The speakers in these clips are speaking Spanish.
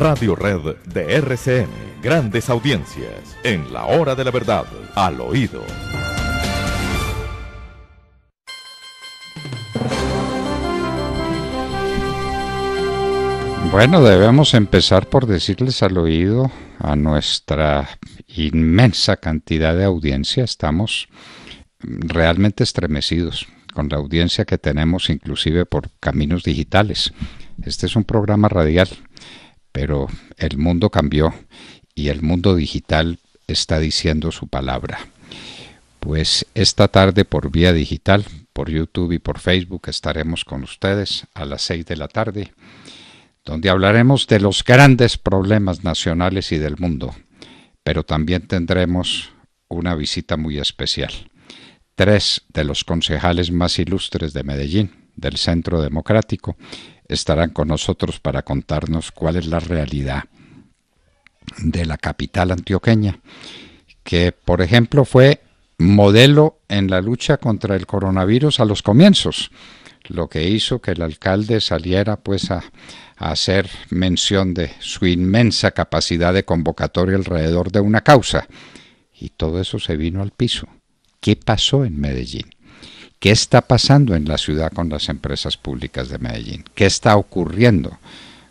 Radio Red de RCN. Grandes audiencias en la hora de la verdad, al oído. Bueno, debemos empezar por decirles al oído a nuestra inmensa cantidad de audiencia. Estamos realmente estremecidos con la audiencia que tenemos inclusive por caminos digitales. Este es un programa radial, pero el mundo cambió y el mundo digital está diciendo su palabra. Pues esta tarde por vía digital, por YouTube y por Facebook estaremos con ustedes a las seis de la tarde, donde hablaremos de los grandes problemas nacionales y del mundo, pero también tendremos una visita muy especial. Tres de los concejales más ilustres de Medellín, del Centro Democrático, estarán con nosotros para contarnos cuál es la realidad de la capital antioqueña, que por ejemplo fue modelo en la lucha contra el coronavirus a los comienzos, lo que hizo que el alcalde saliera pues a, a hacer mención de su inmensa capacidad de convocatoria alrededor de una causa. Y todo eso se vino al piso. ¿Qué pasó en Medellín? ¿Qué está pasando en la ciudad con las empresas públicas de Medellín? ¿Qué está ocurriendo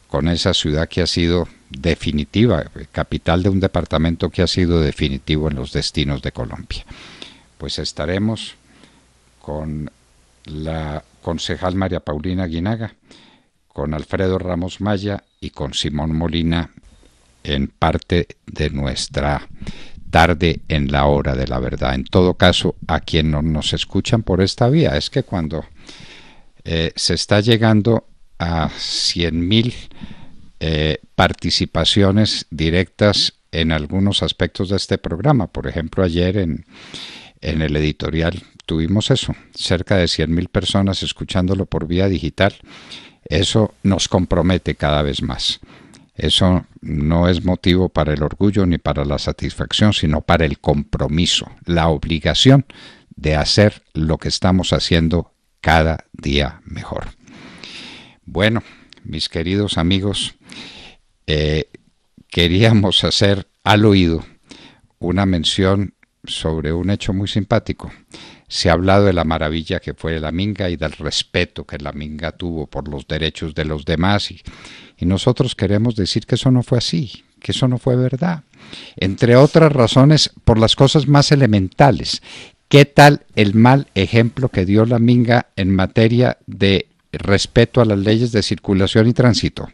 con esa ciudad que ha sido definitiva, capital de un departamento que ha sido definitivo en los destinos de Colombia? Pues estaremos con la concejal María Paulina Guinaga, con Alfredo Ramos Maya y con Simón Molina en parte de nuestra tarde en la hora de la verdad. En todo caso, a quien no nos escuchan por esta vía, es que cuando eh, se está llegando a 100.000 eh, participaciones directas en algunos aspectos de este programa, por ejemplo, ayer en, en el editorial tuvimos eso, cerca de 100.000 personas escuchándolo por vía digital, eso nos compromete cada vez más. Eso no es motivo para el orgullo ni para la satisfacción, sino para el compromiso, la obligación de hacer lo que estamos haciendo cada día mejor. Bueno, mis queridos amigos, eh, queríamos hacer al oído una mención sobre un hecho muy simpático. Se ha hablado de la maravilla que fue la Minga y del respeto que la Minga tuvo por los derechos de los demás y, y nosotros queremos decir que eso no fue así, que eso no fue verdad. Entre otras razones, por las cosas más elementales. ¿Qué tal el mal ejemplo que dio la Minga en materia de respeto a las leyes de circulación y tránsito?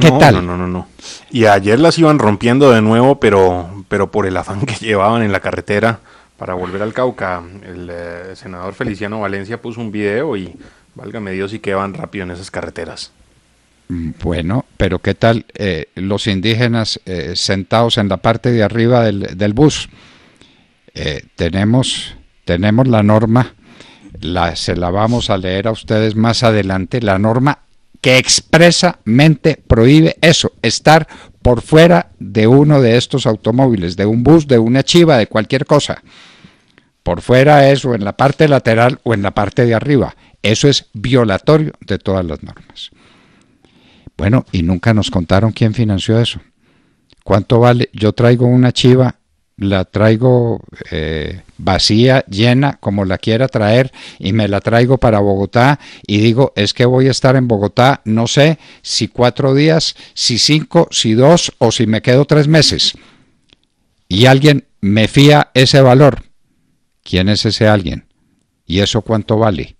¿Qué tal? No, no, no, no. Y ayer las iban rompiendo de nuevo, pero, pero por el afán que llevaban en la carretera para volver al Cauca. El eh, senador Feliciano Valencia puso un video y válgame Dios y que van rápido en esas carreteras. Bueno, pero ¿qué tal eh, los indígenas eh, sentados en la parte de arriba del, bus? Eh, tenemos, tenemos la norma, la, se la vamos a leer a ustedes más adelante, la norma que expresamente prohíbe eso, estar por fuera de uno de estos automóviles, de un bus, de una chiva, de cualquier cosa. Por fuera eso, en la parte lateral o en la parte de arriba. Eso es violatorio de todas las normas. Bueno, y nunca nos contaron quién financió eso. ¿Cuánto vale? Yo traigo una chiva, la traigo eh, vacía, llena, como la quiera traer, y me la traigo para Bogotá y digo, es que voy a estar en Bogotá, no sé si cuatro días, si cinco, si dos o si me quedo tres meses. Y alguien me fía ese valor. ¿Quién es ese alguien? ¿Y eso cuánto vale?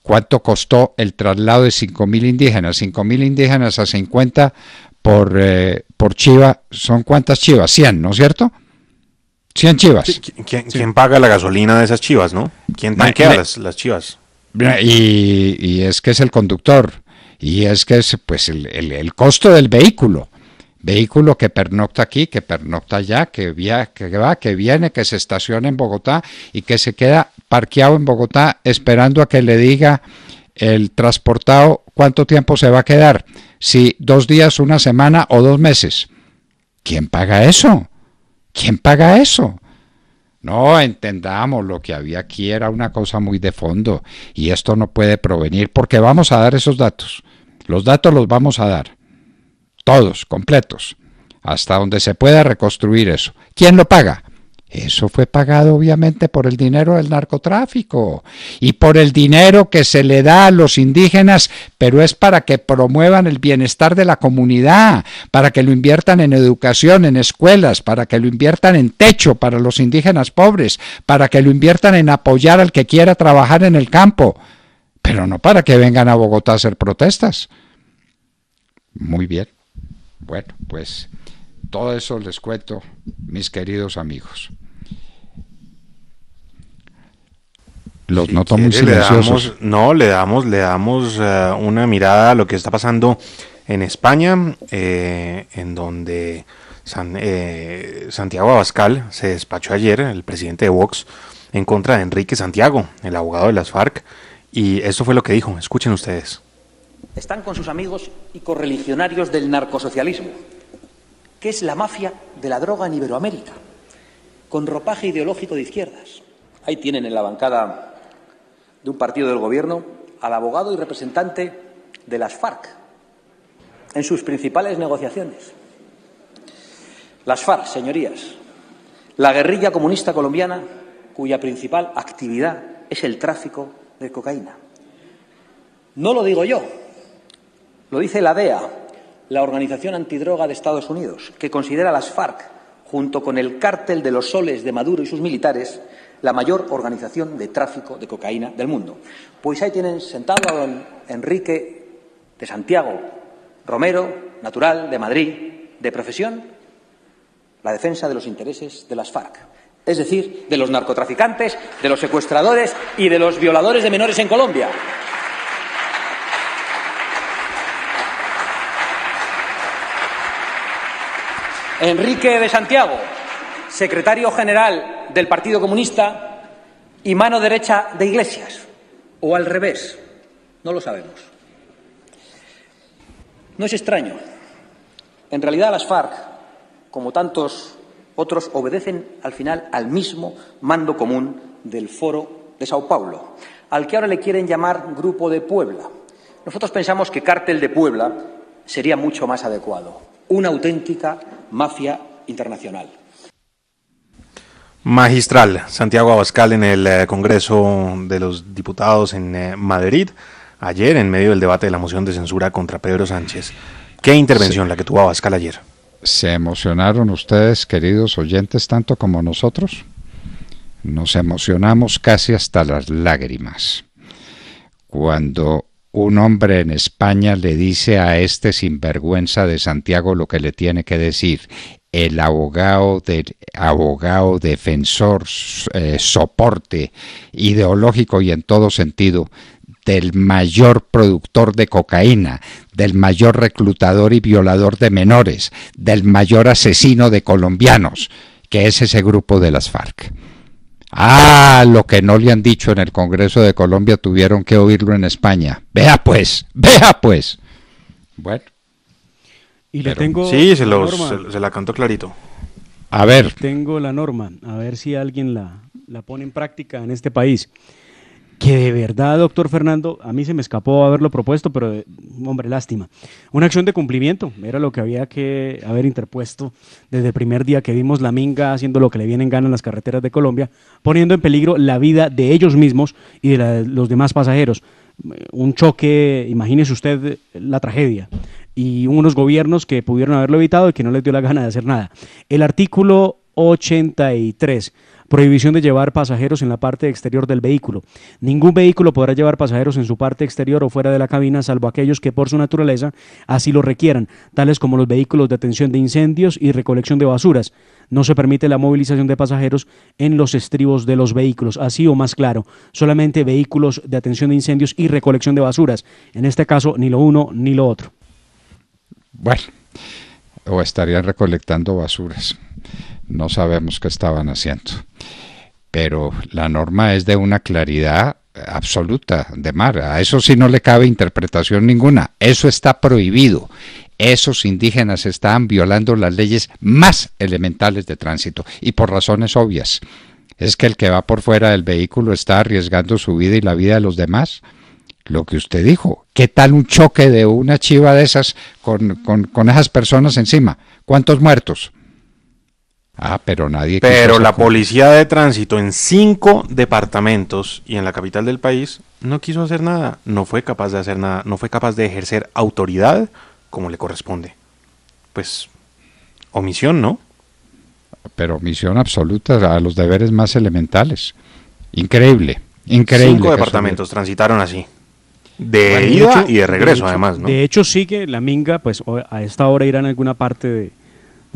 ¿Cuánto costó el traslado de 5.000 indígenas? 5.000 indígenas a 50 por, eh, por chiva, ¿son cuántas chivas? 100, ¿no es cierto? 100 chivas. ¿quién, paga la gasolina de esas chivas, no? ¿Quién tanquea las, las, chivas? Y, y, es que es el conductor, y es que es pues el, el, el costo del vehículo vehículo que pernocta aquí, que pernocta allá, que, via, que va, que viene, que se estaciona en Bogotá y que se queda parqueado en Bogotá esperando a que le diga el transportado cuánto tiempo se va a quedar, si dos días, una semana o dos meses. ¿Quién paga eso? ¿Quién paga eso? No, entendamos, lo que había aquí era una cosa muy de fondo y esto no puede provenir porque vamos a dar esos datos. Los datos los vamos a dar todos, completos, hasta donde se pueda reconstruir eso. ¿Quién lo paga? Eso fue pagado obviamente por el dinero del narcotráfico y por el dinero que se le da a los indígenas, pero es para que promuevan el bienestar de la comunidad, para que lo inviertan en educación, en escuelas, para que lo inviertan en techo para los indígenas pobres, para que lo inviertan en apoyar al que quiera trabajar en el campo, pero no para que vengan a Bogotá a hacer protestas. Muy bien. Bueno, pues todo eso les cuento, mis queridos amigos. Los noto muy silenciosos. no, le damos, le damos eh, una mirada a lo que está pasando en España, eh, en donde eh, Santiago Abascal se despachó ayer, el presidente de Vox, en contra de Enrique Santiago, el abogado de las FARC, y eso fue lo que dijo. Escuchen ustedes. Están con sus amigos y correligionarios del narcosocialismo que es la mafia de la droga en Iberoamérica, con ropaje ideológico de izquierdas. Ahí tienen en la bancada de un partido del Gobierno al abogado y representante de las FARC en sus principales negociaciones. Las FARC, señorías, la guerrilla comunista colombiana cuya principal actividad es el tráfico de cocaína. No lo digo yo, lo dice la DEA, la Organización Antidroga de Estados Unidos, que considera a las FARC, junto con el cártel de los soles de Maduro y sus militares, la mayor organización de tráfico de cocaína del mundo. Pues ahí tienen sentado a don Enrique de Santiago Romero, natural de Madrid, de profesión, la defensa de los intereses de las FARC, es decir, de los narcotraficantes, de los secuestradores y de los violadores de menores en Colombia. Enrique de Santiago, secretario general del Partido Comunista y mano derecha de Iglesias, o al revés, no lo sabemos. No es extraño. En realidad las FARC, como tantos otros, obedecen al final al mismo mando común del Foro de Sao Paulo, al que ahora le quieren llamar Grupo de Puebla. Nosotros pensamos que Cártel de Puebla sería mucho más adecuado una auténtica mafia internacional. Magistral, Santiago Abascal en el eh, Congreso de los Diputados en eh, Madrid, ayer en medio del debate de la moción de censura contra Pedro Sánchez. ¿Qué intervención la que tuvo Abascal ayer? ¿Se emocionaron ustedes, queridos oyentes, tanto como nosotros? Nos emocionamos casi hasta las lágrimas. Cuando un hombre en España le dice a este sinvergüenza de Santiago lo que le tiene que decir. El abogado, abogado defensor, eh, soporte ideológico y en todo sentido del mayor productor de cocaína, del mayor reclutador y violador de menores, del mayor asesino de colombianos, que es ese grupo de las FARC. Ah, lo que no le han dicho en el Congreso de Colombia tuvieron que oírlo en España. Vea pues, vea pues. Bueno. Y le tengo sí, se, se, la cantó clarito. A ver. Tengo la norma, a ver si alguien la, la pone en práctica en este país que de verdad, doctor Fernando, a mí se me escapó haberlo propuesto, pero eh, hombre, lástima. Una acción de cumplimiento era lo que había que haber interpuesto desde el primer día que vimos la minga haciendo lo que le viene en gana en las carreteras de Colombia, poniendo en peligro la vida de ellos mismos y de los demás pasajeros. Un choque, imagínese usted la tragedia, y unos gobiernos que pudieron haberlo evitado y que no les dio la gana de hacer nada. El artículo 83 Prohibición de llevar pasajeros en la parte exterior del vehículo. Ningún vehículo podrá llevar pasajeros en su parte exterior o fuera de la cabina, salvo aquellos que por su naturaleza así lo requieran, tales como los vehículos de atención de incendios y recolección de basuras. No se permite la movilización de pasajeros en los estribos de los vehículos, así o más claro, solamente vehículos de atención de incendios y recolección de basuras. En este caso, ni lo uno ni lo otro. Bueno, o estarían recolectando basuras no sabemos qué estaban haciendo. Pero la norma es de una claridad absoluta de mar. A eso sí no le cabe interpretación ninguna. Eso está prohibido. Esos indígenas están violando las leyes más elementales de tránsito y por razones obvias. Es que el que va por fuera del vehículo está arriesgando su vida y la vida de los demás. lo que usted dijo. ¿Qué tal un choque de una chiva de esas con, con, esas personas encima? ¿Cuántos muertos? Ah, pero nadie. Pero la policía de tránsito en cinco departamentos y en la capital del país no quiso hacer nada, no fue capaz de hacer nada, no fue capaz de ejercer autoridad como le corresponde. Pues omisión, ¿no? Pero omisión absoluta a los deberes más elementales. Increíble, increíble. Cinco departamentos transitaron así. De ida y de regreso, además, ¿no? De hecho, sigue la Minga, pues a esta hora irán a alguna parte de,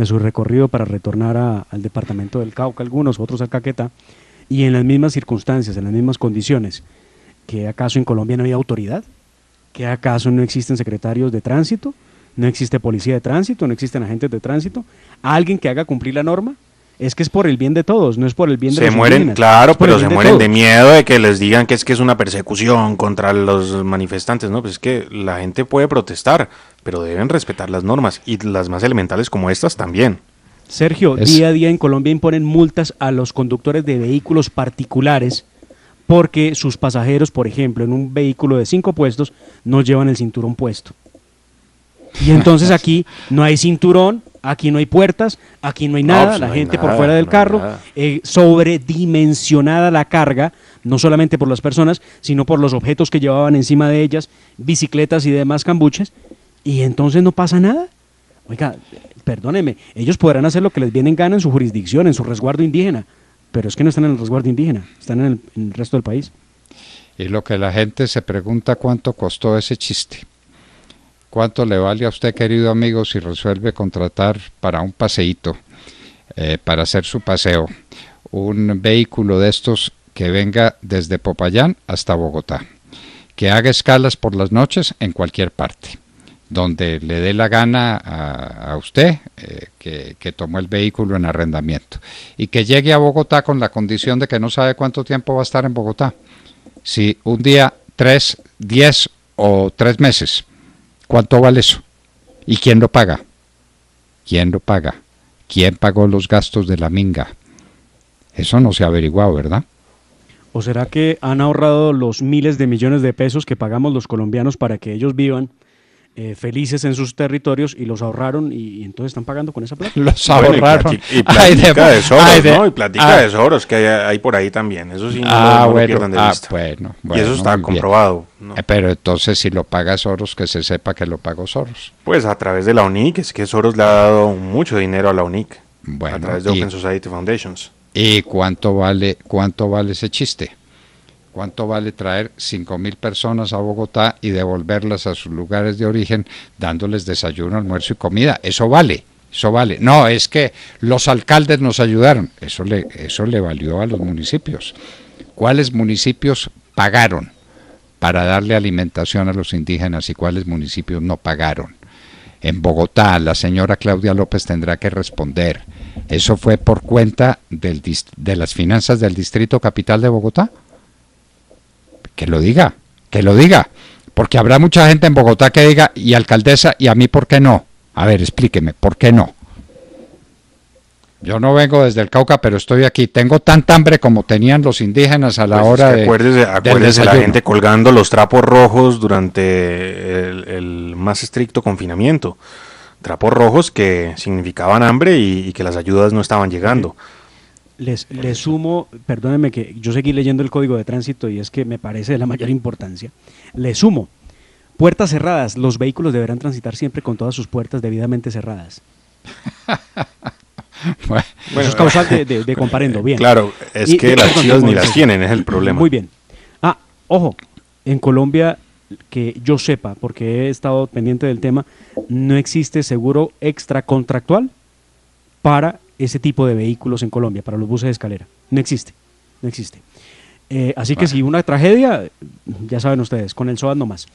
de su recorrido para retornar al departamento del Cauca, algunos, otros a Caquetá, y en las mismas circunstancias, en las mismas condiciones. ¿Que acaso en Colombia no hay autoridad? ¿Que acaso no existen secretarios de tránsito? ¿No existe policía de tránsito? ¿No existen agentes de tránsito? ¿Alguien que haga cumplir la norma? Es que es por el bien de todos, no es por el bien de se mueren, claro, pero se mueren de, miedo de que les digan que es que es una persecución contra los manifestantes, ¿no? Pues es que la gente puede protestar, pero deben respetar las normas y las más elementales como estas también. Sergio, día a día en Colombia imponen multas a los conductores de vehículos particulares porque sus pasajeros, por ejemplo, en un vehículo de cinco puestos, no llevan el cinturón puesto. Y entonces aquí no hay cinturón, aquí no hay puertas, aquí no hay nada, pues la gente por fuera del carro, eh, sobredimensionada la carga, no solamente por las personas, sino por los objetos que llevaban encima de ellas, bicicletas y demás cambuches, y entonces no pasa nada. Oiga, perdóneme, ellos podrán hacer lo que les viene en gana en su jurisdicción, en su resguardo indígena, pero es que no están en el resguardo indígena, están en el resto del país. Y lo que la gente se pregunta cuánto costó ese chiste. ¿Cuánto le vale a usted, querido amigo, si resuelve contratar para un paseíto, eh, para hacer su paseo, un vehículo de estos que venga desde Popayán hasta Bogotá, que haga escalas por las noches en cualquier parte, donde le dé la gana a, usted eh, que, que tomó el vehículo en arrendamiento y que llegue a Bogotá con la condición de que no sabe cuánto tiempo va a estar en Bogotá. Si un día, tres, diez o tres meses ¿Cuánto vale eso? ¿Y quién lo paga? ¿Quién lo paga? ¿Quién pagó los gastos de la minga? Eso no se ha averiguado, ¿verdad? ¿O será que han ahorrado los miles de millones de pesos que pagamos los colombianos para que ellos vivan eh, felices en sus territorios y los ahorraron y, entonces están pagando con esa plata. Los ahorraron. y, platica de, Soros, ¿no? Y platica de Soros que hay, por ahí también. Eso sí, no, ah, lo, pierdan de ah, vista. Bueno, y eso está comprobado. Eh, pero entonces si lo paga Soros, que se sepa que lo pagó Soros. Pues a través de la UNIC, es que Soros le ha dado mucho dinero a la UNIC. Bueno, a través de Open Society Foundations. ¿Y cuánto vale, cuánto vale ese chiste? ¿Cuánto vale traer 5.000 personas a Bogotá y devolverlas a sus lugares de origen dándoles desayuno, almuerzo y comida? Eso vale, eso vale. No, es que los alcaldes nos ayudaron. Eso le, eso le valió a los municipios. ¿Cuáles municipios pagaron para darle alimentación a los indígenas y cuáles municipios no pagaron? En Bogotá, la señora Claudia López tendrá que responder. ¿Eso fue por cuenta del, de las finanzas del Distrito Capital de Bogotá? Que lo diga, que lo diga, porque habrá mucha gente en Bogotá que diga, y alcaldesa, y a mí, ¿por qué no? A ver, explíqueme, ¿por qué no? Yo no vengo desde el Cauca, pero estoy aquí. Tengo tanta hambre como tenían los indígenas a la pues hora de. Acuérdese, acuérdese la gente colgando los trapos rojos durante el, más estricto confinamiento. Trapos rojos que significaban hambre y, que las ayudas no estaban llegando. Les, sumo, perdónenme que yo seguí leyendo el código de tránsito y es que me parece de la mayor importancia. Le sumo, puertas cerradas. Los vehículos deberán transitar siempre con todas sus puertas debidamente cerradas. bueno, Eso es causal de, comparendo. Bien. Claro, es que las chivas ni las tienen, es el problema. Muy bien. Ah, ojo, en Colombia, que yo sepa, porque he estado pendiente del tema, no existe seguro extracontractual para ese tipo de vehículos en Colombia, para los buses de escalera. No existe, no existe. Eh, así que si una tragedia, ya saben ustedes, con el SOAT no más.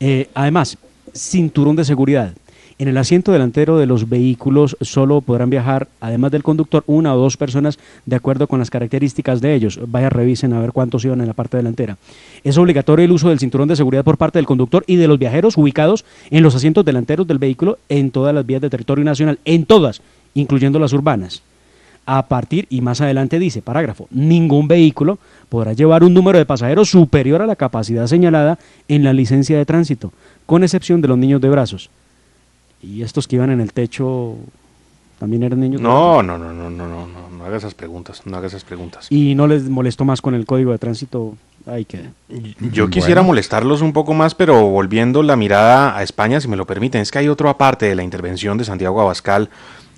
Eh, además, cinturón de seguridad. En el asiento delantero de los vehículos solo podrán viajar, además del conductor, una o dos personas de acuerdo con las características de ellos. Vaya, revisen a ver cuántos iban en la parte delantera. Es obligatorio el uso del cinturón de seguridad por parte del conductor y de los viajeros ubicados en los asientos delanteros del vehículo en todas las vías de territorio nacional, en todas, incluyendo las urbanas. a partir, y más adelante dice, parágrafo, ningún vehículo podrá llevar un número de pasajeros superior a la capacidad señalada en la licencia de tránsito, con excepción de los niños de brazos. Y estos que iban en el techo también eran niños. No, no, no, no, no, no, no, no hagas esas preguntas, no hagas esas preguntas. Y no les molestó más con el código de tránsito, ahí queda. Yo quisiera molestarlos un poco más, pero volviendo la mirada a España, si me lo permiten, es que hay otro aparte de la intervención de Santiago Abascal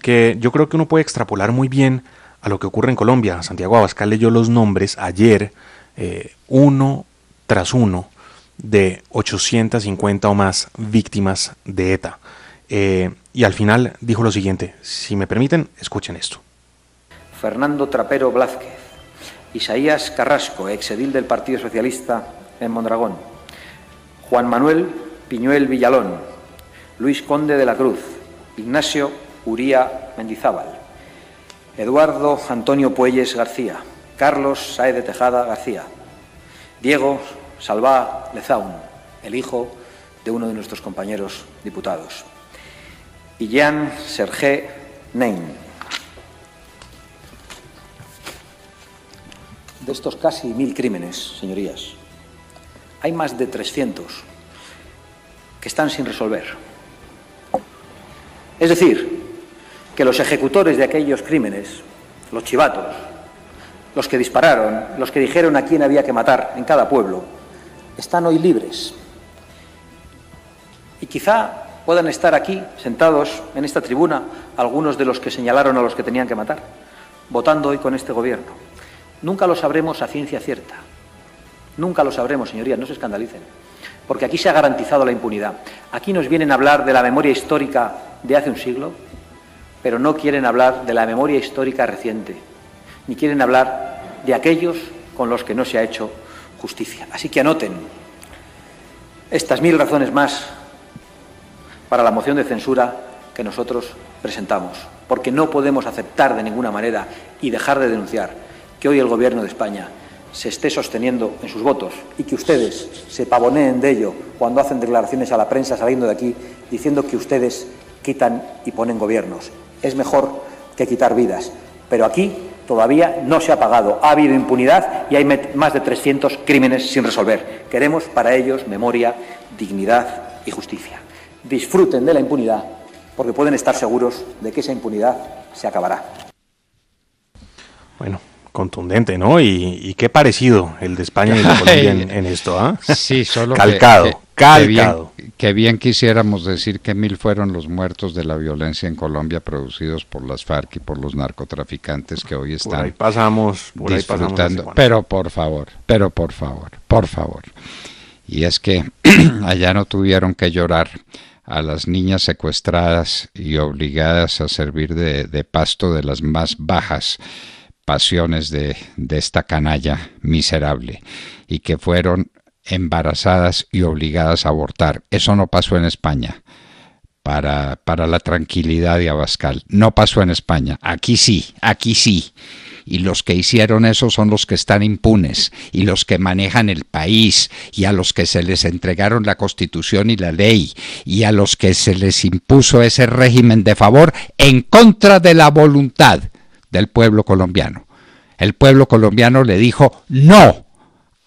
que yo creo que uno puede extrapolar muy bien a lo que ocurre en Colombia. Santiago Abascal leyó los nombres ayer, eh, uno tras uno, de 850 o más víctimas de ETA. Eh, y al final dijo lo siguiente, si me permiten, escuchen esto. Fernando Trapero Blázquez, Isaías Carrasco, exedil del Partido Socialista en Mondragón, Juan Manuel Piñuel Villalón, Luis Conde de la Cruz, Ignacio Uría Mendizábal, Eduardo Antonio Puelles García, Carlos Saez de Tejada García, Diego Salvá Lezaun, el hijo de uno de nuestros compañeros diputados, y Jean Sergé Nein. De estos casi mil crímenes, señorías, hay más de 300 que están sin resolver. Es decir, que los ejecutores de aquellos crímenes, los chivatos, los que dispararon, los que dijeron a quién había que matar en cada pueblo, están hoy libres. Y quizá puedan estar aquí, sentados en esta tribuna, algunos de los que señalaron a los que tenían que matar, votando hoy con este gobierno. Nunca lo sabremos a ciencia cierta. Nunca lo sabremos, señorías, no se escandalicen. Porque aquí se ha garantizado la impunidad. Aquí nos vienen a hablar de la memoria histórica de hace un siglo, pero no quieren hablar de la memoria histórica reciente, ni quieren hablar de aquellos con los que no se ha hecho justicia. Así que anoten estas mil razones más para la moción de censura que nosotros presentamos, porque no podemos aceptar de ninguna manera y dejar de denunciar que hoy el Gobierno de España se esté sosteniendo en sus votos y que ustedes se pavoneen de ello cuando hacen declaraciones a la prensa saliendo de aquí diciendo que ustedes quitan y ponen gobiernos es mejor que quitar vidas. Pero aquí todavía no se ha pagado. Ha habido impunidad y hay más de 300 crímenes sin resolver. Queremos para ellos memoria, dignidad y justicia. Disfruten de la impunidad porque pueden estar seguros de que esa impunidad se acabará. Bueno, contundente, ¿no? Y, qué parecido el de España y de Colombia en, esto, ¿ah? Sí, solo calcado. Que bien, quisiéramos decir que mil fueron los muertos de la violencia en Colombia producidos por las FARC y por los narcotraficantes que hoy están por ahí pasamos, por disfrutando. pero por favor, pero por favor, por favor. Y es que allá no tuvieron que llorar a las niñas secuestradas y obligadas a servir de, de pasto de las más bajas pasiones de, de esta canalla miserable y que fueron embarazadas y obligadas a abortar. Eso no pasó en España. Para, para la tranquilidad de Abascal. No pasó en España. Aquí sí, aquí sí. Y los que hicieron eso son los que están impunes y los que manejan el país y a los que se les entregaron la constitución y la ley y a los que se les impuso ese régimen de favor en contra de la voluntad del pueblo colombiano. El pueblo colombiano le dijo no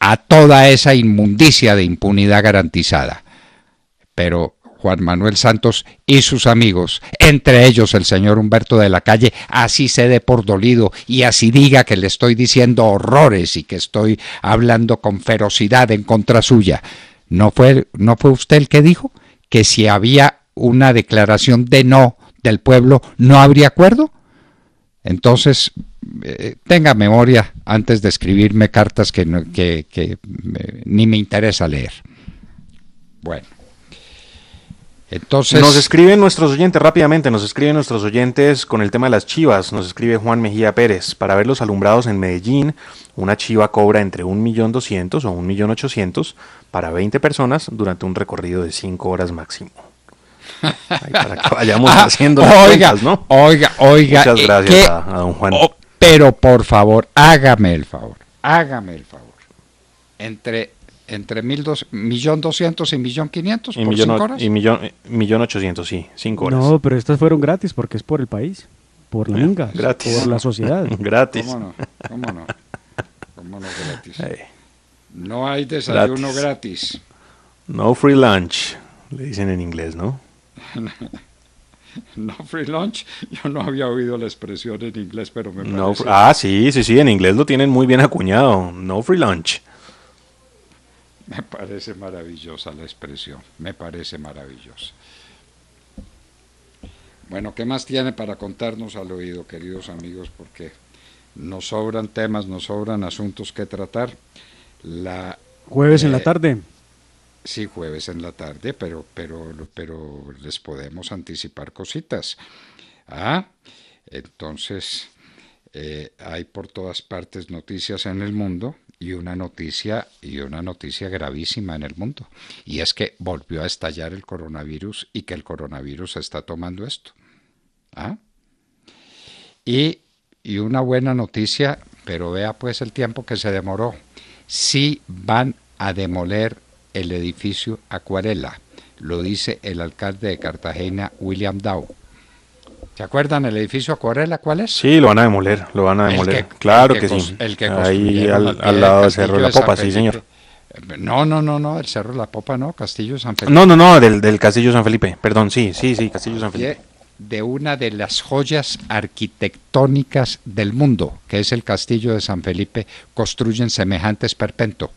a toda esa inmundicia de impunidad garantizada. Pero Juan Manuel Santos y sus amigos, entre ellos el señor Humberto de la Calle, así se dé por dolido y así diga que le estoy diciendo horrores y que estoy hablando con ferocidad en contra suya. ¿No fue, no fue usted el que dijo que si había una declaración de no del pueblo no habría acuerdo? Entonces, eh, tenga memoria antes de escribirme cartas que, ni me interesa leer. Bueno. Entonces... Nos escriben nuestros oyentes rápidamente, nos escriben nuestros oyentes con el tema de las chivas. Nos escribe Juan Mejía Pérez. Para ver los alumbrados en Medellín, una chiva cobra entre 1.200.000 o 1.800.000 para 20 personas durante un recorrido de 5 horas máximo. Para que vayamos ah, haciendo oiga, ¿no? Oiga, oiga. Muchas eh, gracias a, don Juan. Oh, pero por favor, hágame el favor, hágame el favor. Entre entre mil dos, millón doscientos y millón quinientos por cinco horas. Y millón, millón ochocientos, sí, cinco horas. No, pero estas fueron gratis porque es por el país. por la minga, gratis. por la sociedad. gratis. ¿Cómo no? ¿Cómo no? ¿Cómo no gratis? No hay desayuno gratis. No free lunch, le dicen en inglés, ¿no? no free lunch, yo no había oído la expresión en inglés, pero me no, parece... Ah, sí, sí, sí, en inglés lo tienen muy bien acuñado. No free lunch. Me parece maravillosa la expresión, me parece maravillosa. Bueno, ¿qué más tiene para contarnos al oído, queridos amigos? Porque nos sobran temas, nos sobran asuntos que tratar. La, Jueves en la eh, tarde. Sí, jueves en la tarde, pero, pero, pero les podemos anticipar cositas. Ah, entonces eh, hay por todas partes noticias en el mundo y una noticia y una noticia gravísima en el mundo y es que volvió a estallar el coronavirus y que el coronavirus está tomando esto. ¿Ah? Y, y una buena noticia, pero vea pues el tiempo que se demoró. Sí van a demoler el edificio Acuarela, lo dice el alcalde de Cartagena, William Dow. ¿Se acuerdan el edificio Acuarela cuál es? Sí, lo van a demoler, lo van a demoler. claro que, sí. El que Ahí al, lado del Cerro de la Popa, sí, señor. No, no, no, no, el Cerro de la Popa no, Castillo San Felipe. No, no, no, del, del Castillo de San Felipe, perdón, sí, sí, sí, Castillo San Felipe. De una de las joyas arquitectónicas del mundo, que es el Castillo de San Felipe, construyen semejantes perpento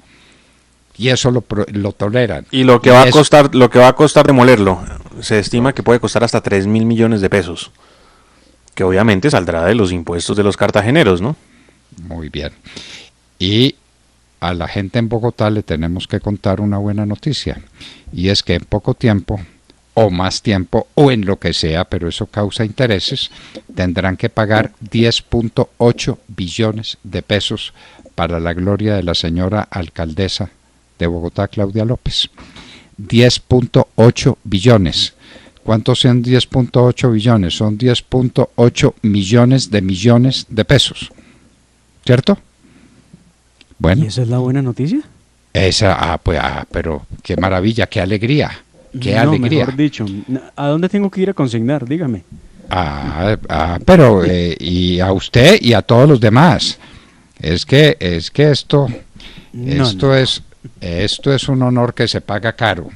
y eso lo, lo toleran. Y lo que va a costar, lo que va a costar demolerlo, se estima que puede costar hasta 3 mil millones de pesos, que obviamente saldrá de los impuestos de los cartageneros, ¿no? Muy bien. Y a la gente en Bogotá le tenemos que contar una buena noticia, y es que en poco tiempo o más tiempo o en lo que sea, pero eso causa intereses, tendrán que pagar 10.8 billones de pesos para la gloria de la señora alcaldesa de Bogotá, Claudia López. 10.8 billones. ¿Cuántos son 10.8 billones? Son 10.8 millones de millones de pesos. ¿Cierto? Bueno. ¿Y esa es la buena noticia? Esa, ah, pues, ah, pero qué maravilla, qué alegría. Qué alegría. Mejor dicho, ¿a dónde tengo que ir a consignar? Dígame. Ah, ah pero eh, y a usted y a todos los demás. Es que es que esto esto es esto es un honor que se paga caro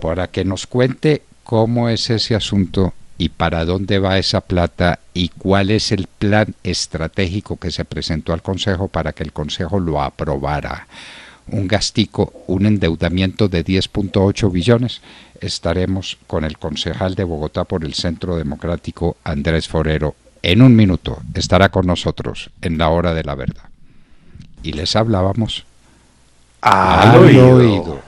para que nos cuente cómo es ese asunto y para dónde va esa plata y cuál es el plan estratégico que se presentó al Consejo para que el Consejo lo aprobara. Un gastico, un endeudamiento de 10.8 billones. Estaremos con el concejal de Bogotá por el Centro Democrático, Andrés Forero. En un minuto estará con nosotros en la hora de la verdad. Y les hablábamos al, oído.